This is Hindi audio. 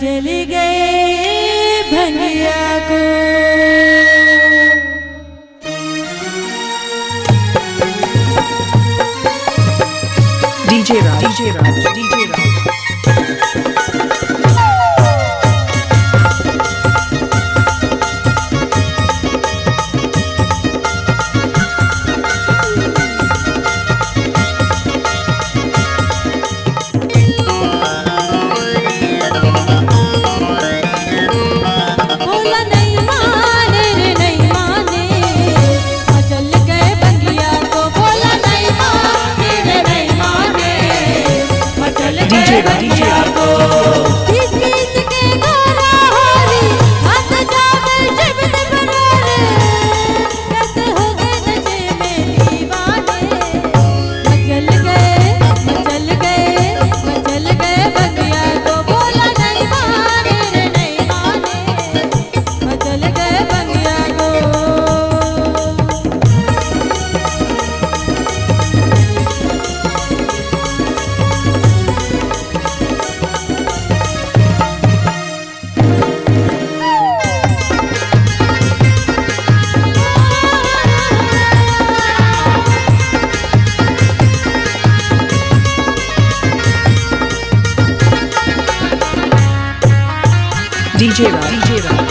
चली गई भंगिया को। DJ Raj DJ Raj DJ DJ Rock. DJ Rock.